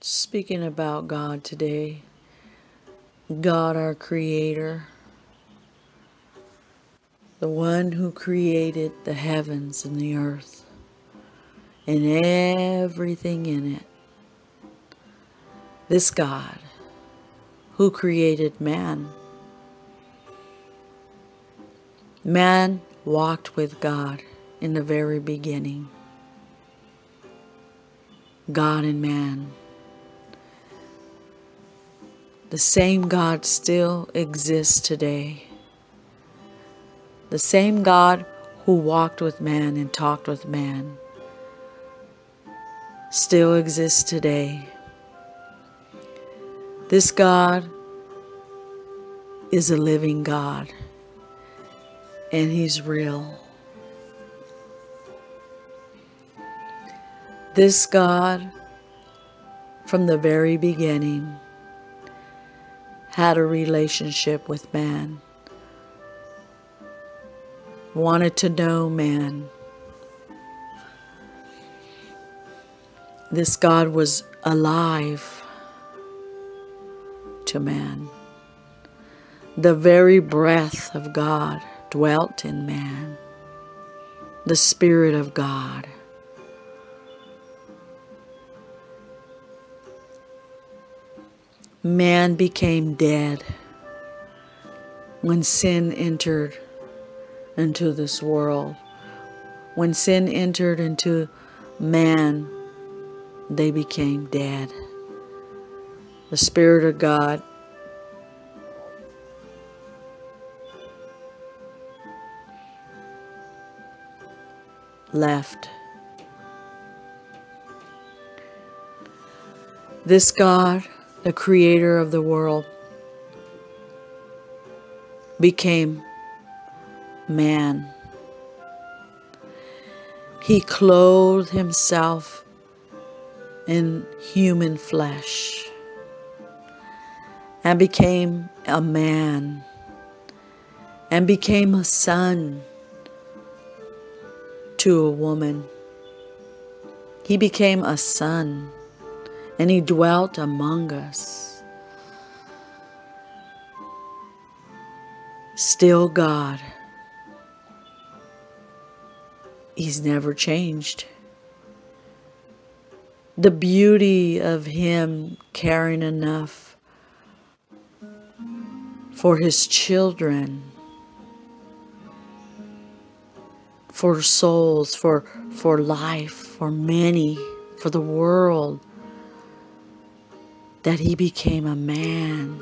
speaking about God today. God, our Creator, the one who created the heavens and the earth and everything in it. This God who created man. Man walked with God in the very beginning. God and man. The same God still exists today. The same God who walked with man and talked with man still exists today. This God is a living God and He's real. This God, from the very beginning, had a relationship with man, wanted to know man. This God was alive to man. The very breath of God dwelt in man, the Spirit of God. Man became dead when sin entered into this world. When sin entered into man, they became dead. The Spirit of God left. This God the creator of the world, became man. He clothed himself in human flesh and became a man and became a son to a woman. He became a son and he dwelt among us. Still God. He's never changed. The beauty of Him caring enough for His children, for souls, for, for life, for many, for the world that he became a man.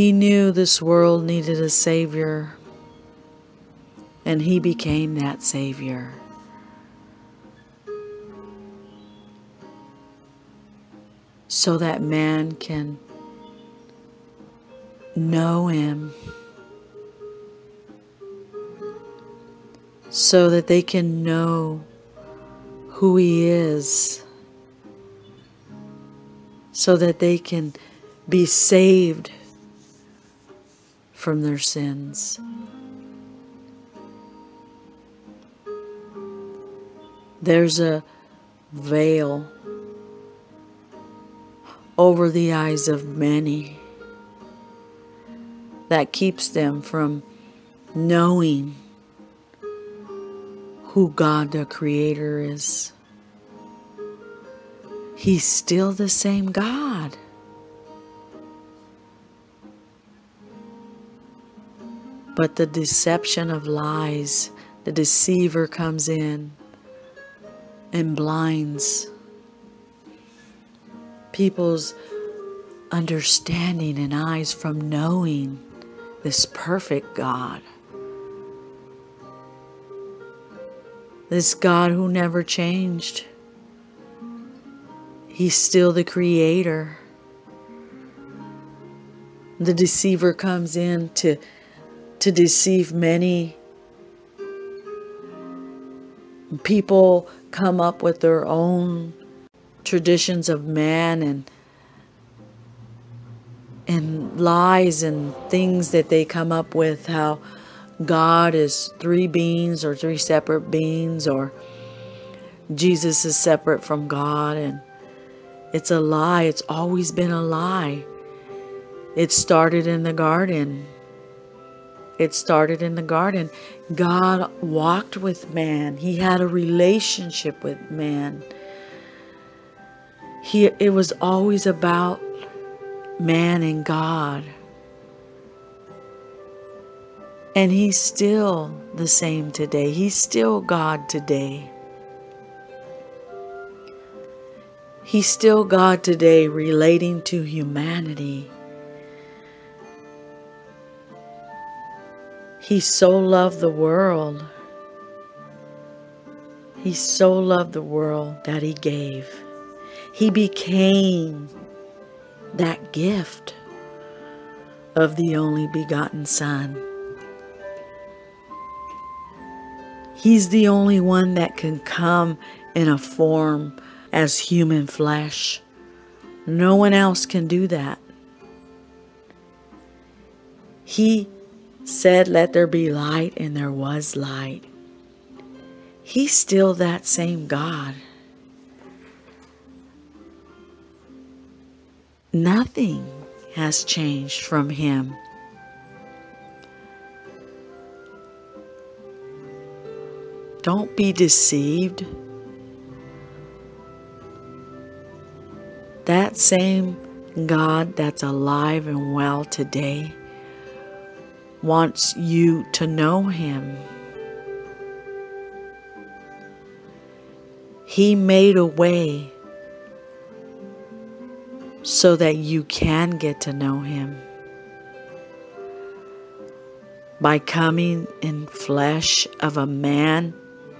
He knew this world needed a Savior, and He became that Savior. So that man can know Him. So that they can know who He is, so that they can be saved from their sins. There's a veil over the eyes of many that keeps them from knowing who God the Creator is. He's still the same God. But the deception of lies, the deceiver comes in and blinds people's understanding and eyes from knowing this perfect God. This God who never changed. He's still the creator. The deceiver comes in to, to deceive many. People come up with their own traditions of man and and lies and things that they come up with how God is three beings or three separate beings or Jesus is separate from God and it's a lie. It's always been a lie. It started in the garden. It started in the garden. God walked with man. He had a relationship with man. He it was always about man and God. And he's still the same today. He's still God today. He's still God today relating to humanity. He so loved the world. He so loved the world that he gave. He became that gift of the only begotten Son. He's the only one that can come in a form as human flesh. No one else can do that. He said, Let there be light, and there was light. He's still that same God. Nothing has changed from Him. Don't be deceived. That same God that's alive and well today wants you to know Him. He made a way so that you can get to know Him. By coming in flesh of a man,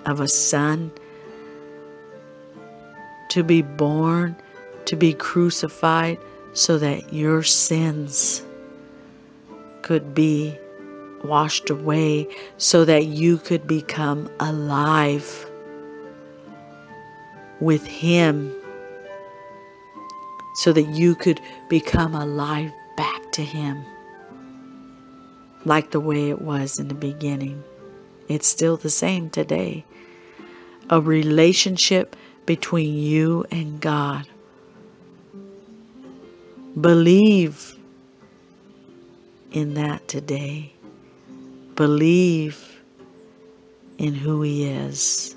of a son, to be born, to be crucified, so that your sins could be washed away so that you could become alive with Him, so that you could become alive back to Him, like the way it was in the beginning. It's still the same today. A relationship between you and God. Believe in that today. Believe in who He is.